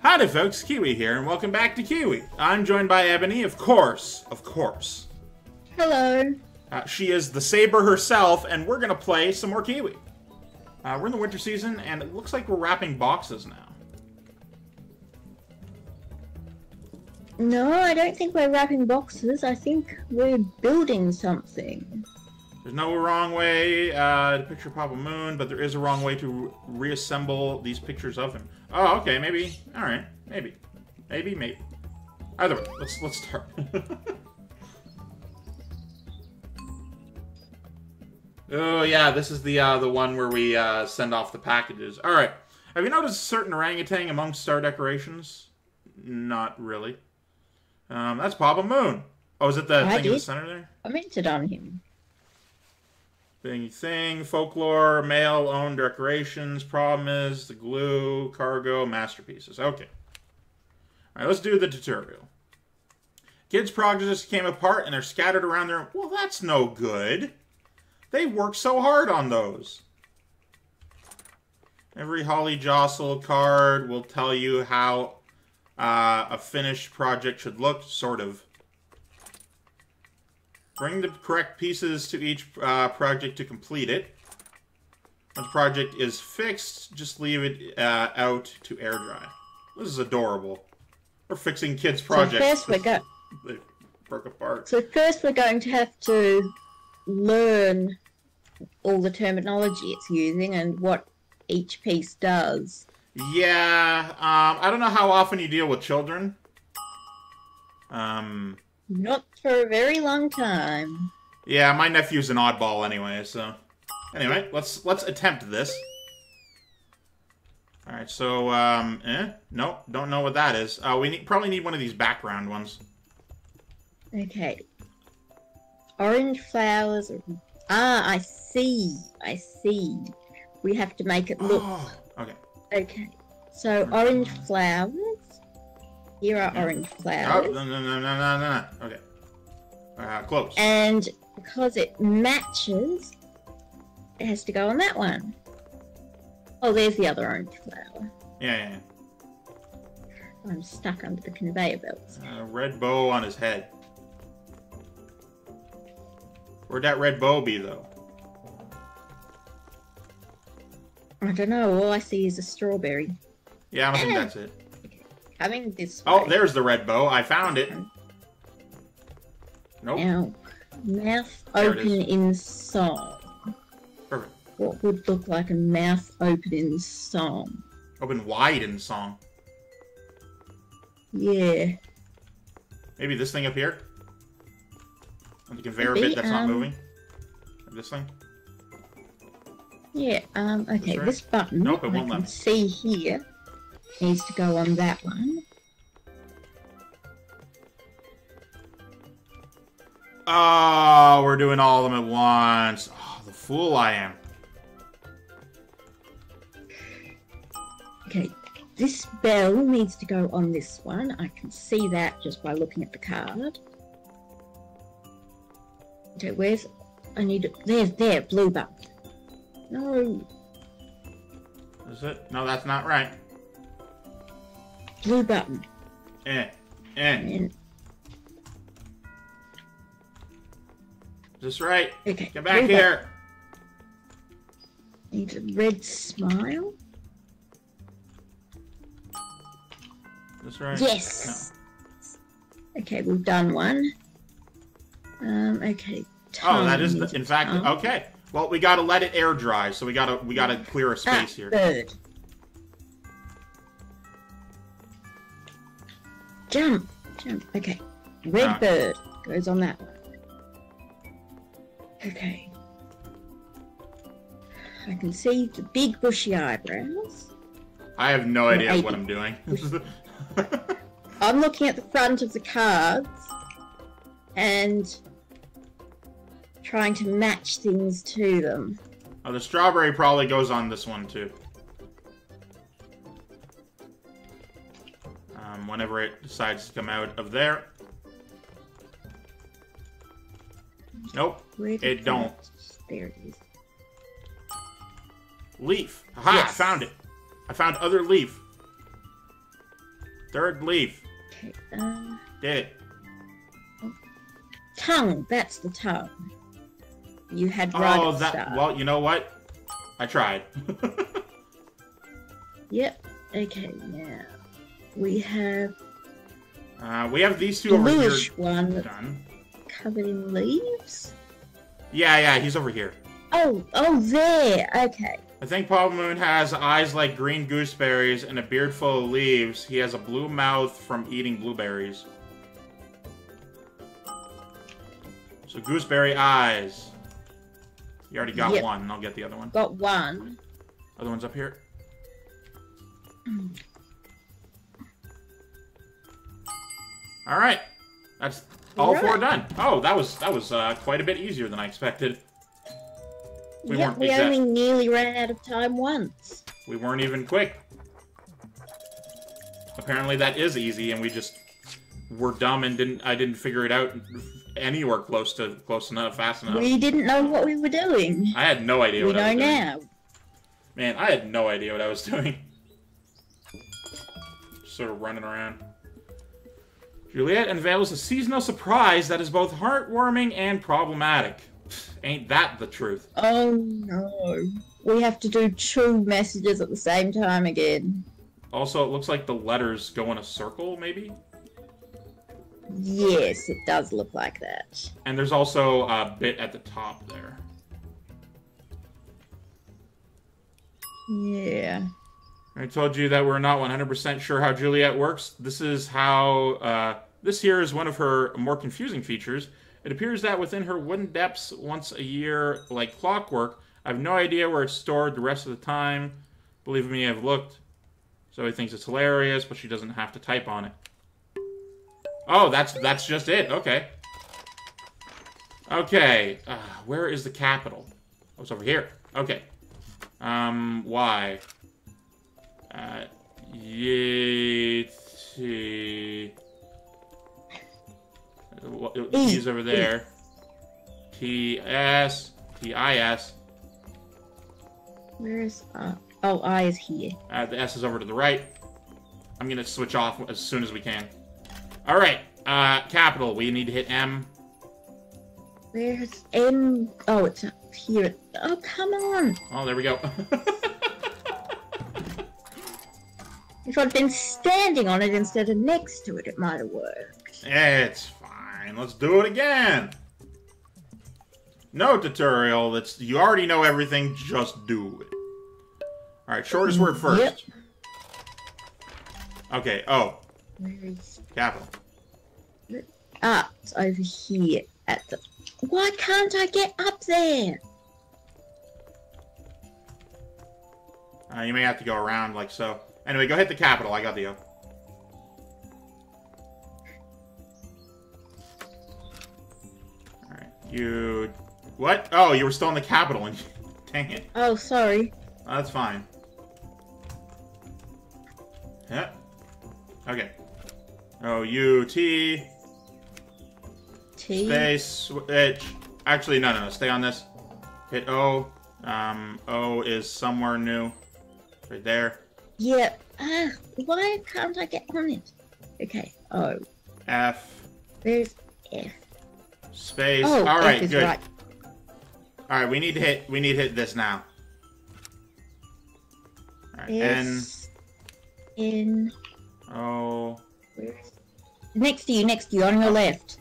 Howdy folks, Kiwi here, and welcome back to KeyWe. I'm joined by Ebony, of course, of course. Hello. Uh, she is the Sable herself, and we're gonna play some more KeyWe. Uh, we're in the winter season, and it looks like we're wrapping boxes now. No, I don't think we're wrapping boxes. I think we're building something. There's no wrong way uh, to picture Papa Moon, but there is a wrong way to reassemble these pictures of him. Oh, okay, maybe. All right, maybe, maybe, maybe. Either way, let's let's start. oh yeah, this is the uh, the one where we uh, send off the packages. All right. Have you noticed a certain orangutan amongst star decorations? Not really. Um, that's Papa Moon. Oh, is it the I thing in the center there? Commented on him. Thing thing, folklore, male owned decorations, problem is the glue, cargo, masterpieces. Okay. Alright, let's do the tutorial. Kids' projects came apart and they're scattered around their. Well, that's no good. They worked so hard on those. Every Holly Jostle card will tell you how uh, a finished project should look, sort of. Bring the correct pieces to each uh, project to complete it. Once the project is fixed, just leave it uh, out to air dry. This is adorable. We're fixing kids' projects. So first we're go- they broke apart. So first we're going to have to learn all the terminology it's using and what each piece does. Yeah, um, I don't know how often you deal with children. Um, Not for a very long time. yeah, my nephew's an oddball anyway, so. Anyway, let's let's attempt this. All right, so um, eh, no, don't know what that is. Uh, we need, probably need one of these background ones. Okay. Orange flowers. Ah, I see. I see. We have to make it look. Oh, okay. Okay. So orange flowers. Here are Yeah. orange Oh, flowers. no, no, no, no, no, no. Okay. Uh, close. And because it matches, it has to go on that one. Oh, there's the other orange flower. Yeah, yeah, I'm stuck under the conveyor belt. yeah. Uh, red bow on his head. Where'd that red bow be, though? I don't know. All I see is a strawberry. Yeah, I don't think that's it. Coming this way. Oh, there's the red bow. I found it. Nope. Now, mouth There open in song. Perfect. What would look like a mouth open in song? Open wide in song. Yeah. Maybe this thing up here? On the conveyor Maybe, bit that's not um, moving? This thing? Yeah, um, okay, right? this button Nope, it I won't let can me. see here needs to go on that one. Oh, we're doing all of them at once. Oh, the fool I am. Okay, this bell needs to go on this one. I can see that just by looking at the card. Okay, where's I need it there's there, blue button. No, Is it? No, that's not right. Blue button. Eh. Eh. And Is this right? okay. Get back blue button. here. Need a red smile. Is this right? Yes. Okay, we've done one. Um, okay. Oh, that is, the, in fact, tongue. okay. Well, we gotta let it air dry, so we gotta we gotta clear a Ah, space here. bird. Jump, jump. Okay. Red Ah. bird goes on that one. Okay. I can see the big bushy eyebrows. I have no idea what I'm doing. I'm looking at the front of the cards and trying to match things to them. oh, the strawberry probably goes on this one too. Whenever it decides to come out of there. Nope. It don't. There it is. Leaf. Aha! I found it. I found other leaf. Third leaf. Okay. Uh, Did it. tongue. That's the tongue. You had right Oh, that. start. Well, you know what? I tried. Yep. Okay. Now we have uh, we have these two over here one done. covered in leaves. Yeah, yeah, he's over here. Oh, oh, there. Okay. I think Papa Moon has eyes like green gooseberries and a beard full of leaves. He has a blue mouth from eating blueberries. So gooseberry eyes. You already got Yep. one, and I'll get the other one. Got one. Other one's up here. All right, that's all four done. Oh, that was that was uh, quite a bit easier than I expected. We yep. weren't We exact- only nearly ran out of time once. We weren't even quick. Apparently that is easy, and we just were dumb and didn't. I didn't figure it out anywhere close to close enough, fast enough. We didn't know what we were doing. I had no idea We what I know was doing. now. Man, I had no idea what I was doing. Just sort of running around. Juliet unveils a seasonal surprise that is both heartwarming and problematic. Ain't that the truth? Oh no. We have to do two messages at the same time again. Also, it looks like the letters go in a circle, maybe? Yes, it does look like that. And there's also a bit at the top there. Yeah. I told you that we're not 100% sure how Juliet works. This is how, uh, this here is one of her more confusing features. It appears that within her wooden depths once a year, like clockwork, I have no idea where it's stored the rest of the time. Believe me, I've looked. Zoe thinks it's hilarious, but she doesn't have to type on it. Oh, that's that's just it. Okay. Okay. Uh, where is the capital? Oh, it's over here. Okay. Um, why? Uh, Yeti. He's over there. T S T I S. Where is uh oh I is here. Uh, the S is over to the right. I'm gonna switch off as soon as we can. All right. Uh, capital. We need to hit M. Where's M oh it's up here. Oh come on. Oh, there we go. If I'd been standing on it instead of next to it, it might have worked. it's fine. Let's do it again. No tutorial. That's you already know everything. Just do it. All right. Shortest word first. Yep. Okay. Oh, Where is capital. ah it's over here at the Why can't I get up there? Uh, you may have to go around like so. Anyway, go hit the capital. I got the O. Alright, you... What? Oh, you were still in the capital. And Dang it. Oh sorry. Oh, that's fine. Yeah. Okay. O, U, T, T space, switch. Actually, no, no, no. Stay on this. Hit O. Um, O is somewhere new. Right there. Yeah. Ah, why can't I get on it? Okay. Oh, F. where's F? Space. Oh, All right, F is good. right. All right, we need to hit. We need to hit this now. All right, N S N. O. Where's next to you? Next to you on your left.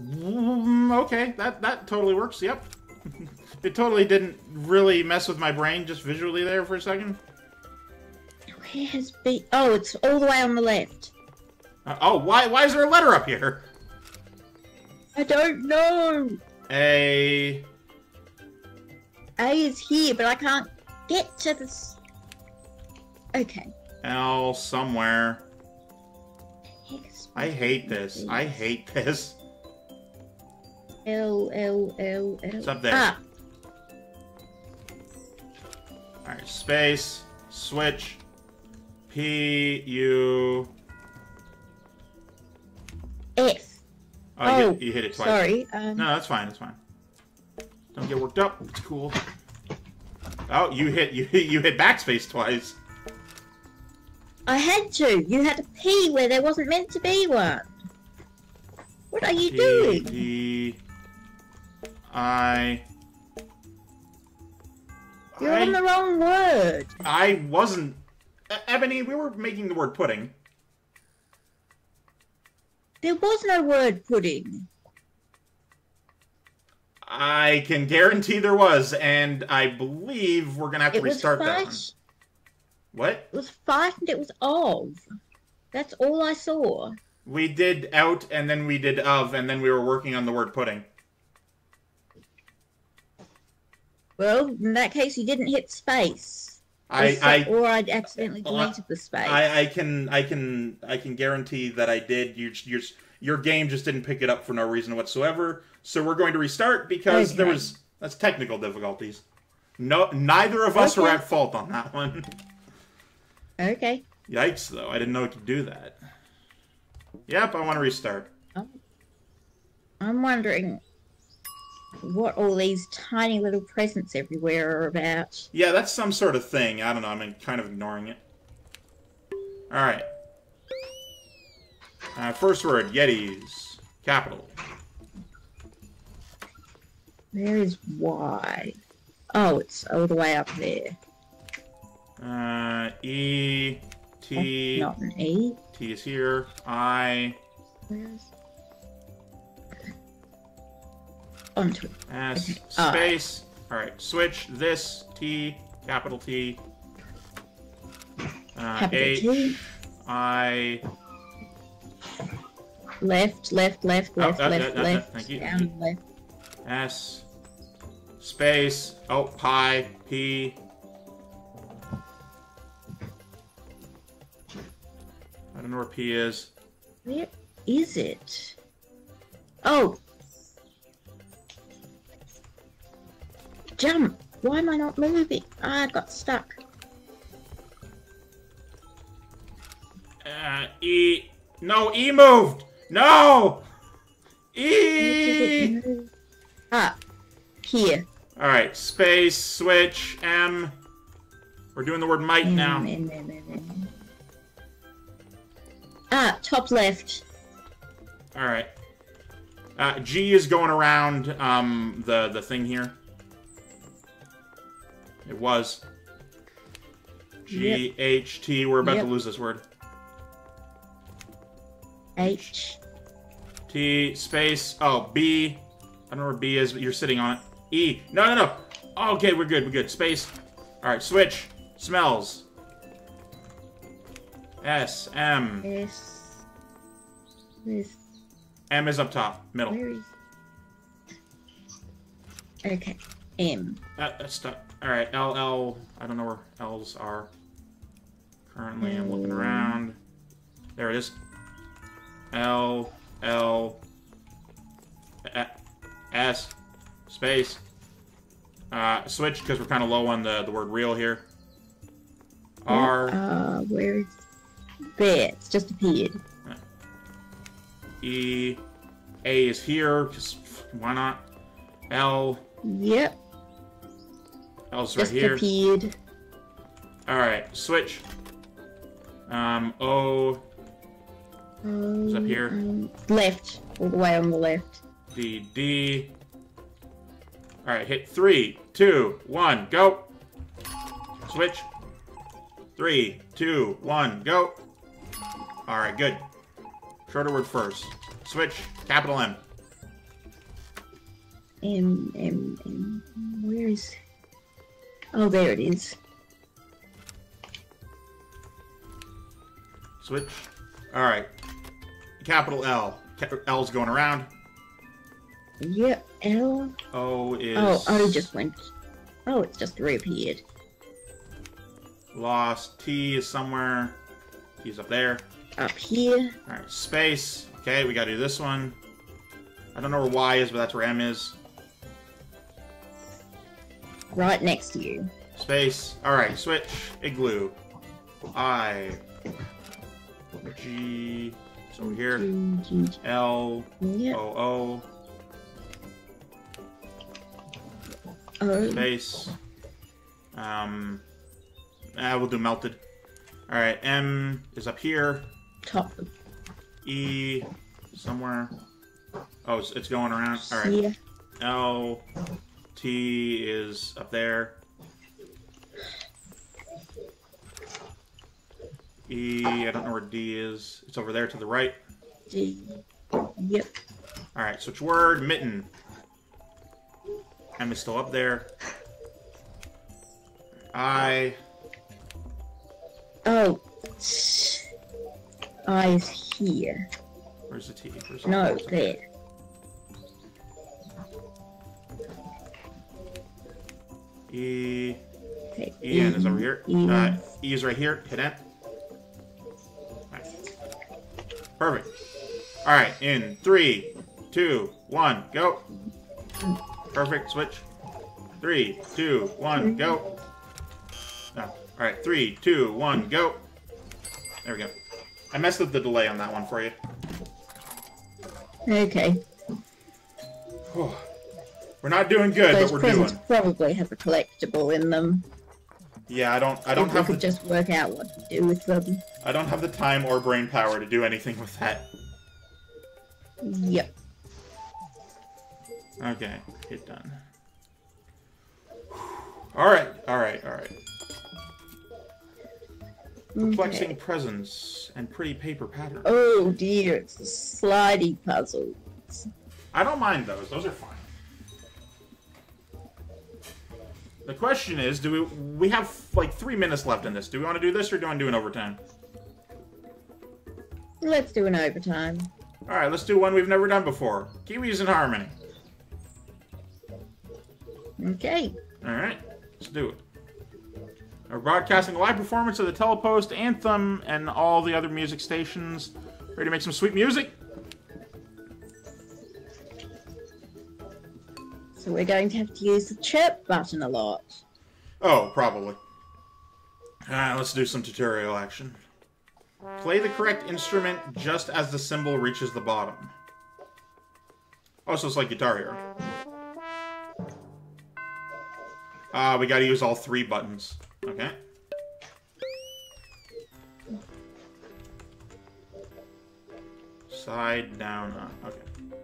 Mm, Okay, that that totally works. Yep. it totally didn't really mess with my brain just visually there for a second. Where has B? Oh, it's all the way on the left. Uh, oh, why why is there a letter up here? I don't know. A. A is here, but I can't get to this. Okay. L somewhere. I hate this. I hate this. L L L L. It's up there. Ah, All right, space, switch, P U. F. Oh, Oh, you, you hit it twice. Sorry. Um, No, that's fine. That's fine. Don't get worked up. It's cool. Oh, you hit you hit, you hit backspace twice. I had to. You had to pee where there wasn't meant to be one. What are you P, doing? D, I. You're I, on the wrong word. I wasn't. Ebony, we were making the word pudding. There was no word pudding. I can guarantee there was, and I believe we're gonna have to It was restart that one. What? It was fight and it was of. That's all I saw. We did out, and then we did of, and then we were working on the word pudding. Well, in that case, you didn't hit space. Or I, I, or I'd accidentally deleted the space. I, I can, I can, I can guarantee that I did. You, your, your game just didn't pick it up for no reason whatsoever. So we're going to restart because there was that's technical difficulties. No, neither of us are Okay. at fault on that one. Okay. Yikes! Though I didn't know it could do that. Yep, I want to restart. I'm wondering what all these tiny little presents everywhere are about. Yeah, that's some sort of thing. I don't know. I'm kind of ignoring it. All right. Uh, first word: Yetis. Capital. Where is Y? Oh, it's all the way up there. Uh, E. T. Not an E. T is here. I. Where Onto it. S. Okay. Space. All right. Switch this T. Capital T. Uh, Capital H. T. I. Left, left, left, Oh, left, left, left. thank you. Down, left. S. Space. Oh, pi. P. I don't know where P is. Where is it? Oh. Jump. Why am I not moving? Ah, I got stuck. Uh, E. No, E moved. No. E. Ah, here. All right. Space. Switch. M. We're doing the word might M, now. M, M, M, M. Ah, top left. All right. Uh, G is going around um, the the thing here. It was. G H T. We're about Yep. to lose this word. H. T space. Oh B. I don't know where B is, but you're sitting on it. E. No, no, no. Okay, we're good. We're good. Space. All right. Switch. Smells. S M. S. Where's, M is up top. Middle. where is... Okay. M. Uh, that's stuck. All right, L L. I don't know where L's are. Currently, I'm looking Mm. around. There it is. L L S space. Uh, switch because we're kind of low on the the word real here. R Uh, where is... There. It's just appeared. E A is here. Just why not? L Yep. L's right here. appeared. All right, switch. Um, O Um, up here. um, left. All the way on the left. D D. All right, hit three, two, one, go. Switch. Three, two, one, go. All right, good. Shorter word first. Switch. Capital M. M, M, M. Where is... Oh, there it is. Switch. All right. Capital L. L's going around. Yep. L. O is. Oh, O just went. Oh, it's just reappeared. Lost. T is somewhere. T's up there. Up here. All right, space. Okay, we gotta do this one. I don't know where Y is, but that's where M is. Right next to you. Space. All right, switch. Igloo. I. G. Over here. L. Yep. O. O. Space. Um. Ah, we'll do melted. All right, M is up here. Top E somewhere. Oh, it's, going around. All right. here. L T is up there. E, I don't know where D is. It's over there to the right. D. Yep. All right, switch word. Mitten. M is still up there. I. Oh. I is here. Where's the T? Where's the No, there. E. Okay. E N is over here. E. Uh, e is right here. Hit. Alright. Perfect. All right, in three, two, one, go. Perfect. Switch. Three, two, one, go. No. All right, three, two, one, go. There we go. I messed up the delay on that one for you. Okay. We're not doing good, Those but we're presents doing. probably have a collectible in them. Yeah, I don't. I don't if we could the. just work out what to do with them. I don't have the time or brain power to do anything with that. Yep. Okay, hit done. All right, all right, all right. Perplexing Okay. presents and pretty paper patterns. Oh dear, it's a slidey puzzle. I don't mind those. Those are fine. The question is, do we we have like three minutes left in this? Do we want to do this or do we want to do an overtime? Let's do an overtime. All right, let's do one we've never done before. Kiwis in harmony. Okay. All right, let's do it. We're broadcasting a live performance of the Telepost anthem and all the other music stations. Ready to make some sweet music? So we're going to have to use the chirp button a lot. Oh, probably. Alright, let's do some tutorial action. Play the correct instrument just as the symbol reaches the bottom. Oh, so it's like Guitar Hero. Ah, we gotta use all three buttons. Okay. Side, down, up. Okay.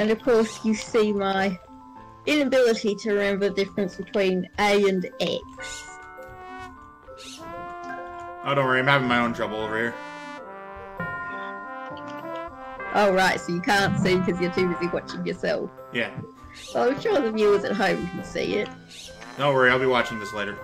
And of course, you see my inability to remember the difference between A and X. Oh, don't worry, I'm having my own trouble over here. Oh, right, so you can't see because you're too busy watching yourself. Yeah. Well, I'm sure the viewers at home can see it. Don't worry, I'll be watching this later.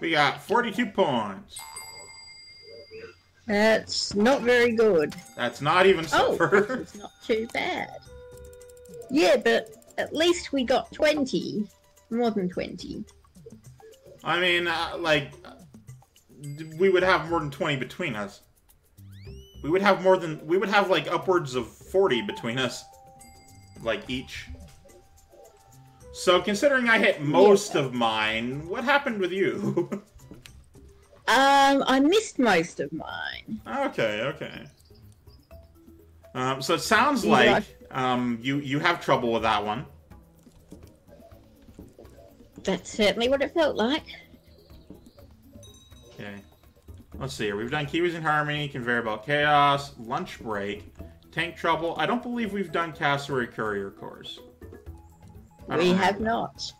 We got 42 points. that's not very good. That's not even Oh, it's not too bad. Yeah, but at least we got 20. More than 20. I mean, uh, like, we would have more than 20 between us. We would have more than, we would have like upwards of 40 between us. Like each. So considering I hit most of mine, what happened with you? Um, I missed most of mine. okay, okay. Um, so it sounds Yeah. like um, you you have trouble with that one. That's certainly what it felt like. Okay. Let's see here. We've done Kiwis in Harmony, Conveyor Belt Chaos, Lunch Break, Tank Trouble. I don't believe we've done Cassowary Courier Course. We have not.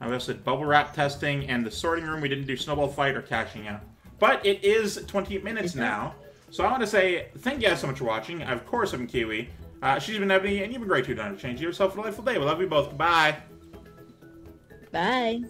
I also did Bubble Wrap Testing and the Sorting Room. We didn't do Snowball Fight or Cashing Out. But it is 28 minutes Mhm. now. So I want to say thank you guys so much for watching. Of course, I'm Kiwi. Uh, she's been Ebony, and you've been great too. Don't change yourself for a delightful day. We love you both. Bye. Bye.